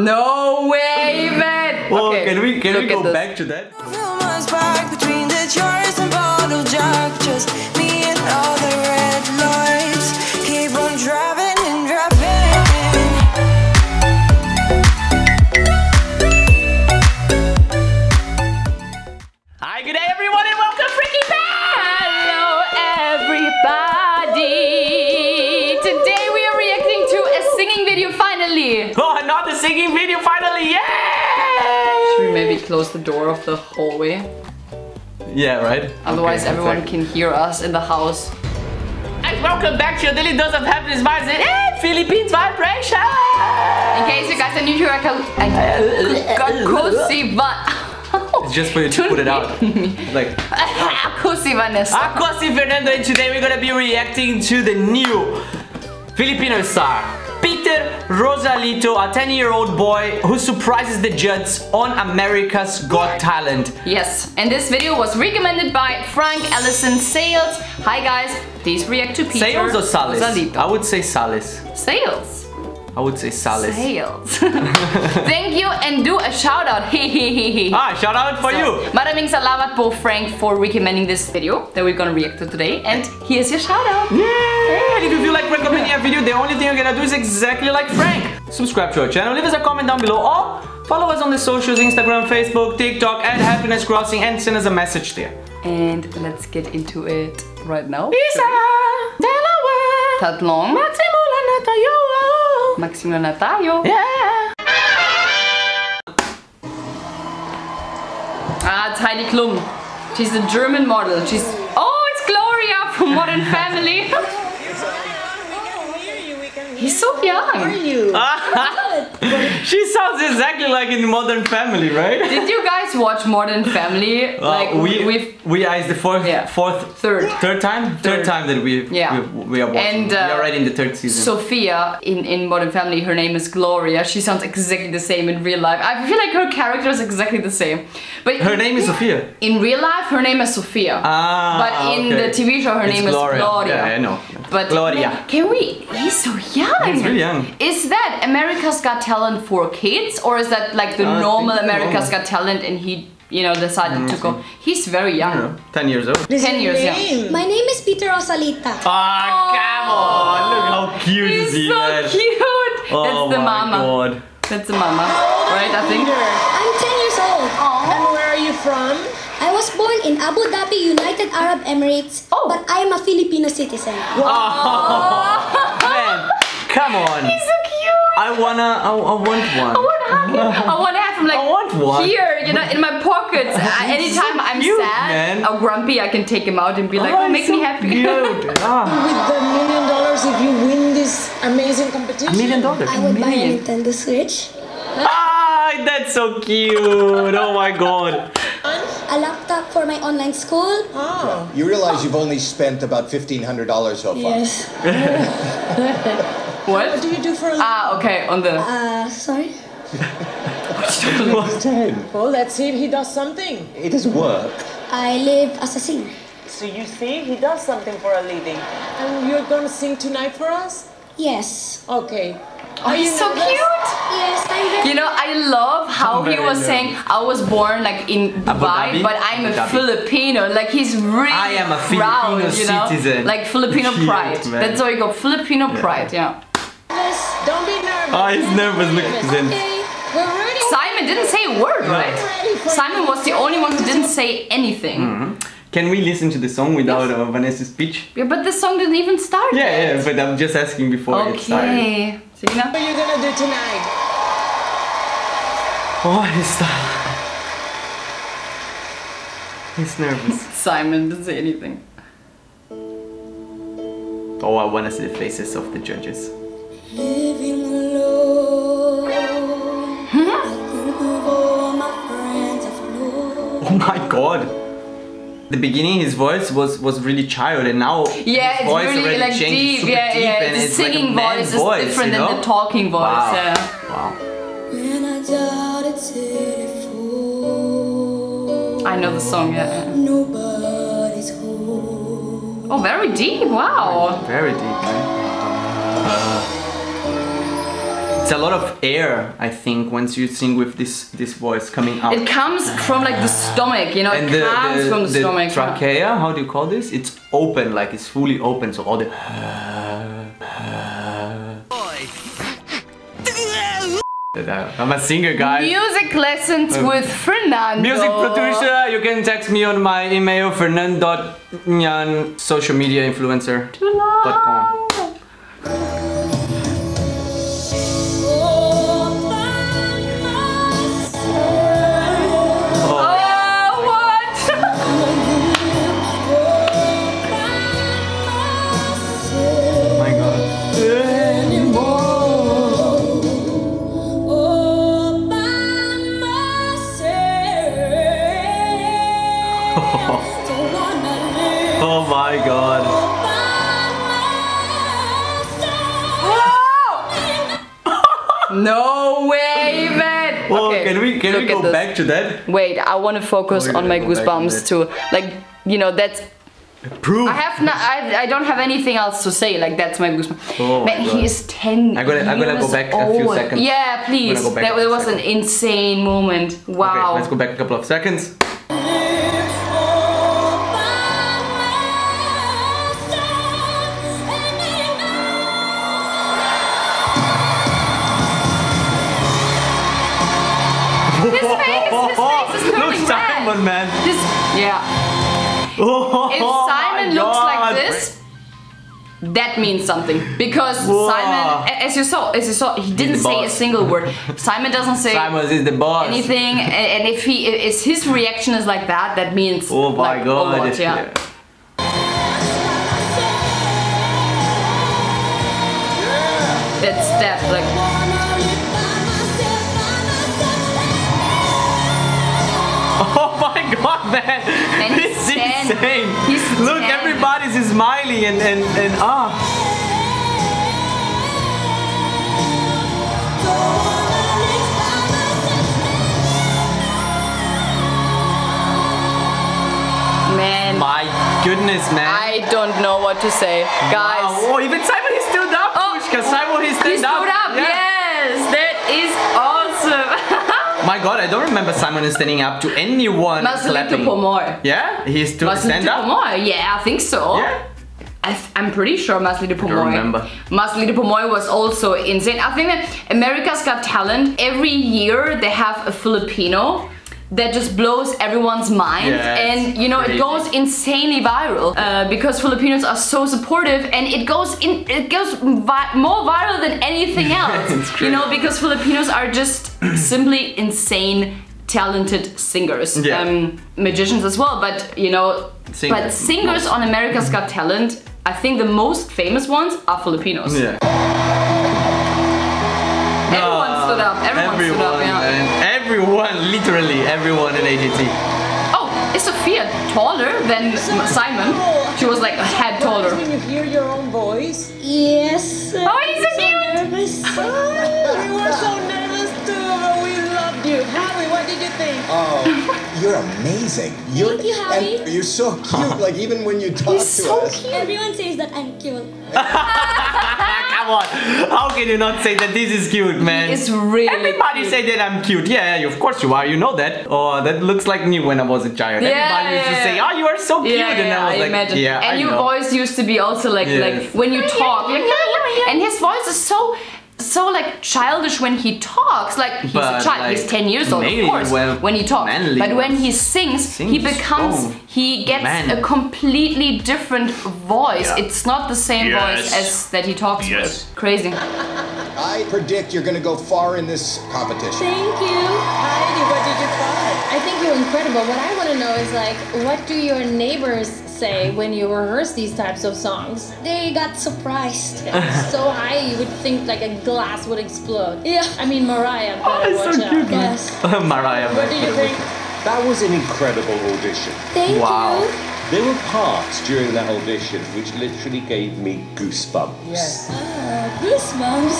No way, man. Oh, okay, can we can we look at go back to that? Rumors back between the jars and bottle jack. Just me and all the red lights. Keep on driving and driving. Hi, good day, everyone, and welcome to Freaky Pants. Hello, everybody. Today we are reacting to a singing video. Finally. Oh, another singing video finally! Yay! Should we maybe close the door of the hallway? Yeah, right. Otherwise, Okay, everyone exactly. can hear us in the house. And welcome back to your daily dose of happiness vibes and eh, Philippines vibration. In case you guys are new here, I can. Akusiva. It's just for you to put it out. like, Akusivanes. I'm Cosi Fernando and today we're gonna be reacting to the new Filipino star, Peter Rosalita, a 10 year old boy who surprises the judges on America's Got Talent. Yes, and this video was recommended by Frank Ellison Sales. Hi guys, please react to Peter Sales or Salis? Rosalita. I would say Salis. Sales. I would say Salis. Sales. Thank you and do a shout out. Ah, shout out for you. Maraming salamat po Frank for recommending this video that we're gonna react to today. And here's your shout out. Yeah, and if you feel like recommending a video, the only thing you're gonna do is exactly like Frank. Subscribe to our channel, leave us a comment down below, or follow us on the socials, Instagram, Facebook, TikTok, at Happiness Crossing, and send us a message there. And let's get into it right now. Isa, dalawa, Tatlong magsimula na tayo. magsimula na tayo. Yeah. Ah, it's Heidi Klum. She's a German model. She's oh, it's Gloria from Modern Family. He's so young. Are you? She sounds exactly like in Modern Family, right? Did you guys watch Modern Family? Uh, like we we've we are the fourth Yeah. fourth third. third time third Third. time that we Yeah. we, we are watching. And, uh, we are already in the third season. Sofia in, in Modern Family, her name is Gloria. She sounds exactly the same in real life. I feel like her character is exactly the same. But her name is Sofia. in real life, her name is Sofia. Ah, but in okay. the TV show, her It's name Gloria. is Gloria. Yeah, I know. But Gloria. can we? He's so young. He's really young. Is that America's Got Talent for kids, or is that like the Uh, normal think America's normal. Got Talent, and he, you know, decided to go? He's very young. don't ten years old. Ten years young. My name is Peter Rosalita. Ah, come on! Look how cute He's is he, so man. cute. Oh That's the my mama. god. That's the mama, right? I think. I'm 10 years old. And where are you from? I was born in Abu Dhabi, United Arab Emirates, Oh. but I am a Filipino citizen. Oh, Man, come on. He's so cute. I wanna, I, I want one. I want to hug him. I want to have him like I want one. here, you know, in my pockets. Uh, anytime I'm cute, sad man. or grumpy, I can take him out and be like, oh, it's make so me happy. Cute. Ah. With the million dollars if you win this amazing competition? A million dollars. I would buy a Nintendo Switch, Ah, that's so cute. Oh my god. A laptop for my online school. Oh. You realize you've only spent about $1,500 so far. Yes. What What? do you do for a living? Ah, okay, on the. Uh, sorry. Well, let's see if he does something. It is work. I live as a singer. So you see, he does something for a living. And you're gonna sing tonight for us? Yes. Okay. Oh, he's so nervous? cute. Yes, I'm You know, I love how he was nervous. saying, I was born like in Dubai, Dhabi? but I'm a Filipino. Like he's really I am a proud, Filipino you know? citizen. Like Filipino Cute, pride. man. That's how you go. Filipino pride, yeah. Don't be nervous. Ah, he's nervous. Look at him. okay. Simon didn't say a word, right? Simon was the only one who didn't say anything. Mm-hmm. Can we listen to the song without uh, Vanessa's speech? Yeah, but the song didn't even start Yeah, yet. yeah, but I'm just asking before it started. Okay. Selena? What are you gonna do tonight? Oh, he's He's nervous. Simon didn't say anything. Oh, I wanna see the faces of the judges. Living alone. Hmm? I think of all my friends I've known. Oh my god! The beginning, his voice was was really child, and now Yeah, his it's voice really already like changed deep. super Yeah, deep, yeah. and The it's like a singing voice is voice, different you than the talking voice. Wow. Yeah. Wow. I know the song. Yeah. Nobody's home. Oh, very deep. Wow. Very deep, man. It's a lot of air, I think, once you sing with this this voice coming out. It comes from like the stomach, you know, and it the, comes the, from the, the stomach. trachea, how do you call this? It's open, like it's fully open, so all the. Uh, I'm a singer, guys. Music lessons um, with Fernando. Music producer, you can text me on my email fernando.nhan social media influencer. Dot com. My god. no way, man. Oh, okay, can we can we go back to that? Wait, I want to focus Oh, on my gonna go back on goosebumps too. Like, you know, that's Proof. I have not. I, I don't have anything else to say. Like that's my goosebumps. Oh Man, he is ten. I'm gonna- I'm gonna go back a few seconds. Yeah, please. go that, a few that was an insane moment. Wow. Okay, let's go back a couple of seconds. Simon, man. This, yeah. Oh, If my Simon looks like this, that means something because Whoa. Simon, as you saw, as you saw, he didn't the say a single word. Simon doesn't say Simon is the boss. anything, and, and if he, if his reaction is like that, that means Oh my like, god. a lot, yeah. That's that, like. Man! And he's It's 10. insane. He's Look, 10. everybody's smiling and and and ah. Man, My goodness, man. I don't know what to say, guys. Wow. Oh, even Simon he stood up. Oh, Pushka. Simon he stood He stood up, Yeah. yes, that is awesome. My god, I don't remember Simon is standing up to anyone Marcelito clapping. Pomoy. Yeah, he stood stand Marcelito up. Pomoy, yeah, I think so. Yeah. I I'm pretty sure Marcelito Pomoy. remember. Marcelito Pomoy was also insane. I think that America's Got Talent, every year they have a Filipino that just blows everyone's mind Yeah, and you know crazy. it goes insanely viral uh, because Filipinos are so supportive and it goes in it goes vi- more viral than anything else you know because Filipinos are just simply insane talented singers Yeah. um, magicians as well but you know but Singers. on America's Got Talent, I think the most famous ones are Filipinos. Yeah. Everyone stood up. Everyone, stood up. Yeah. Man. Everyone, literally everyone in AGT. Oh, is Sofia taller than Simon? She was like a head taller. When you hear your own voice, Yes. Oh, he's so cute. Nervous. we were so nervous too, but we loved you. Harry, what did you think? Oh, you're amazing. You're, Thank you, Harry. and you're so cute. Like even when you talk to us. Everyone says that I'm cute. Come on, how can you not say that this is cute, man? It's really Everybody cute. say that I'm cute. Yeah, yeah, of course you are. You know that. Oh, that looks like me when I was a child. Yeah, Everybody used to yeah, say, "Oh, you are so cute," Yeah, and yeah, I was I like, imagine. "Yeah, and I your know." voice used to be also like Yes. like when you talk, and his voice is so so like childish when he talks. Like he's But, a child, like, he's ten years old, of course, well, when he talks. But when he sings, he becomes strong. he gets Man. a completely different voice. Yeah. It's not the same voice as that he talks Yes. with. Crazy. I predict you're going to go far in this competition. Thank you. Heidi, what did you find? I think you're incredible. What I want to know is like, what do your neighbors say when you rehearse these types of songs? They got surprised. So high, you would think like a glass would explode. Yeah. I mean, Mariah, Oh, it's so watch out. cute, Yes. Mariah. What do you think? That was an incredible audition. Thank Wow. you. There were parts during that audition which literally gave me goosebumps. Yes. Ah, goosebumps.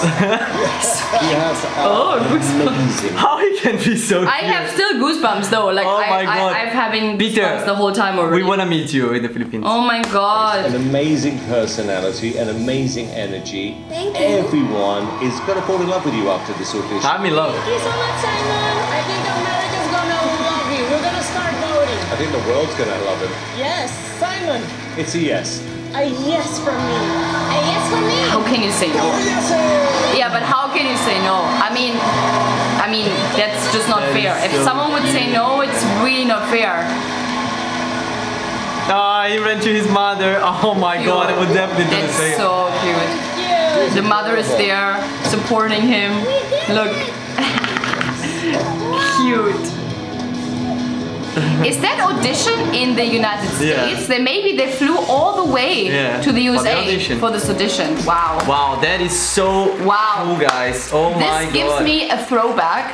You have Oh, amazing. How he can be so I cute. have still goosebumps though. Like Oh I, my God. I, I'm having Peter, goosebumps the whole time already. We wanna meet you in the Philippines. Oh my god. An amazing personality, an amazing energy. Thank you. Everyone is gonna fall in love with you after this audition. I'm in love. Thank you so much, Simon. Think the world's gonna love him. Yes, Simon. It's a yes. A yes from me. A yes from me. How can you say no? Yeah, but how can you say no? I mean, I mean that's just not That fair. If so someone would say no, it's really not fair. Ah, he ran to his mother. Oh my god, I would definitely do the That's same. so cute. The mother is there supporting him. Look. Is that audition in the United States? Yeah. States? Maybe they flew all the way Yeah, to the for the USA for this audition. Wow. Wow, that is so Wow. cool, guys. Oh my god. This gives me a throwback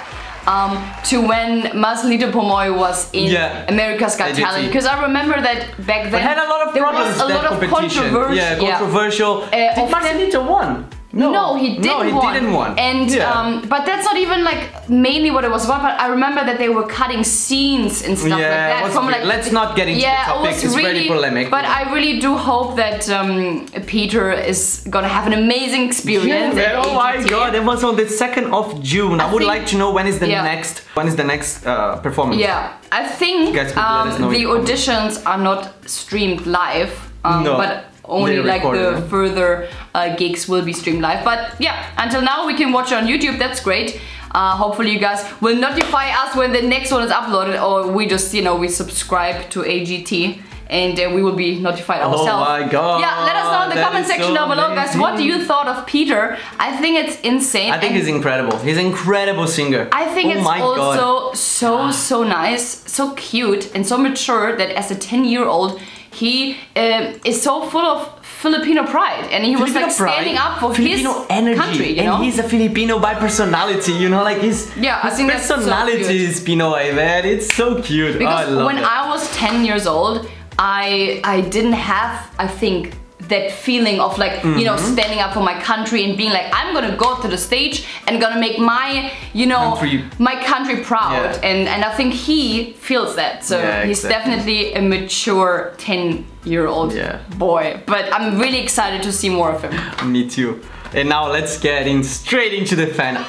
um, to when Marcelito Pomoy was in Yeah. America's Got AGT. Talent because I remember that back then But had a lot of there problems was a lot of controversy. Yeah, controversial. Uh, Did Marcelito won? No, he didn't No, he won. didn't won. And yeah. um, but that's not even like mainly what it was about. But I remember that they were cutting scenes and stuff Yeah, like that. From like Let's not get into yeah, the topic. it was It's very really polemic. But I really do hope that um, Peter is gonna have an amazing experience. Yeah, oh my god, it was on the 2nd of June. I, I would think- like to know when is the yeah. next when is the next uh, performance. Yeah, I think Guys could let us um, the the comments. auditions are not streamed live, um, No, but only like the further uh, gigs will be streamed live. But yeah, until now we can watch it on YouTube. That's great. Uh, hopefully you guys will notify us when the next one is uploaded, or we just you know we subscribe to AGT. And uh, we will be notified Oh ourselves. my God, Yeah, let us know in the that comment section so down below, guys. What do you thought of Peter? I think it's insane. I think and- he's incredible. He's an incredible singer. I think oh it's my God. also so so nice, so cute, and so mature that as a ten year old he um, is so full of Filipino pride, and he was Filipino like pride, standing up for Filipino his energy, country. You and know, he's a Filipino by personality. You know, like his Yeah, I his think that's so personality is Pinoy, man. It's so cute. because oh, I love when it. I was ten years old, I I didn't have I think that feeling of like you know Mm-hmm. standing up for my country and being like I'm gonna go to the stage and gonna make my you know Country- my country proud Yeah. and and I think he feels that so Yeah, he's exactly. definitely a mature 10 year old Yeah. boy but I'm really excited to see more of him Me too. And now let's get in straight into the fan of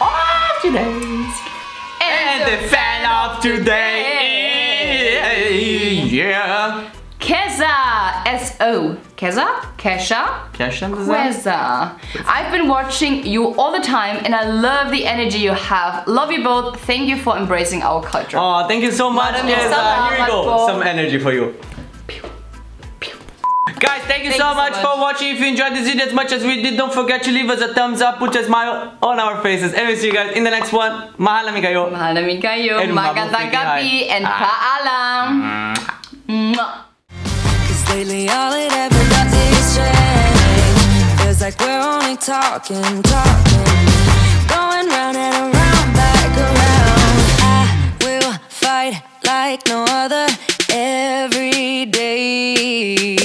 today. And the fan of today. Yeah. Keza S-O Keza? Kesha? Kesha? Queza. I've been watching you all the time and I love the energy you have. Love you both. Thank you for embracing our culture. Oh, thank you so much. Madam uh, here you go. Some energy for you. Guys, thank you Thank so you so much much. for watching. If you enjoyed this video as much as we did, don't forget to leave us a thumbs up, put a smile on our faces. And we'll see you guys in the next one. Mahal namin kayo. Mahal kayo. And Magandang gabi and Ah. paalam. Really all it ever does is change. Feels like we're only talking, talking. Going round and around, back around. I will fight like no other every day.